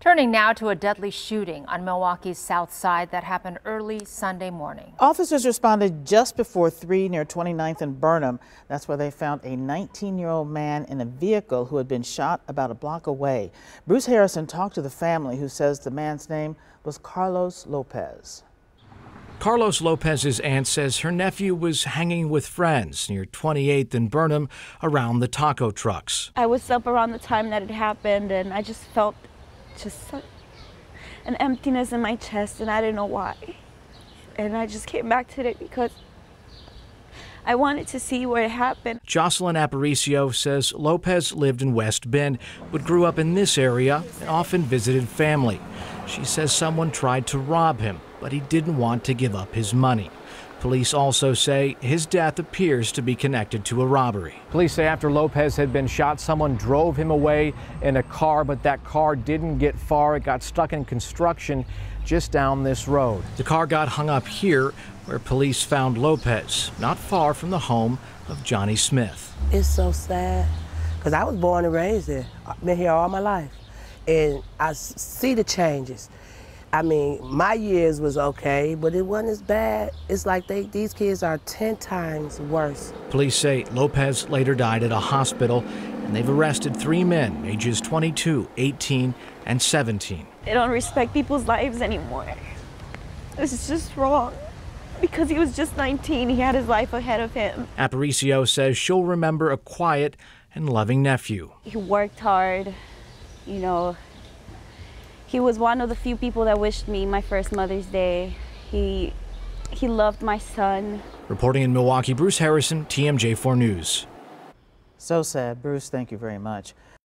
Turning now to a deadly shooting on Milwaukee's south side that happened early Sunday morning. Officers responded just before 3 near 29th and Burnham. That's where they found a 19-year-old man in a vehicle who had been shot about a block away. Bruce Harrison talked to the family who says the man's name was Carlos Lopez. Carlos Lopez's aunt says her nephew was hanging with friends near 28th and Burnham around the taco trucks. I was up around the time that it happened and I just felt just an emptiness in my chest and I didn't know why. And I just came back today because I wanted to see it happened. Josselin Aparicio says Lopez lived in West Bend, but grew up in this area and often visited family. She says someone tried to rob him, but he didn't want to give up his money. Police also say his death appears to be connected to a robbery. Police say after Lopez had been shot, someone drove him away in a car, but that car didn't get far. It got stuck in construction just down this road. The car got hung up here where police found Lopez, not far from the home of Johnny Smith. It's so sad because I was born and raised here. I've been here all my life. And I see the changes. I mean, my years was okay, but it wasn't as bad. It's like they, these kids are 10 times worse. Police say Lopez later died at a hospital, and they've arrested three men, ages 22, 18, and 17. They don't respect people's lives anymore. It's just wrong. Because he was just 19, he had his life ahead of him. Aparicio says she'll remember a quiet and loving nephew. He worked hard, you know, he was one of the few people that wished me my first Mother's Day. He, he loved my son. Reporting in Milwaukee, Bruce Harrison, TMJ4 News. So sad. Bruce, thank you very much.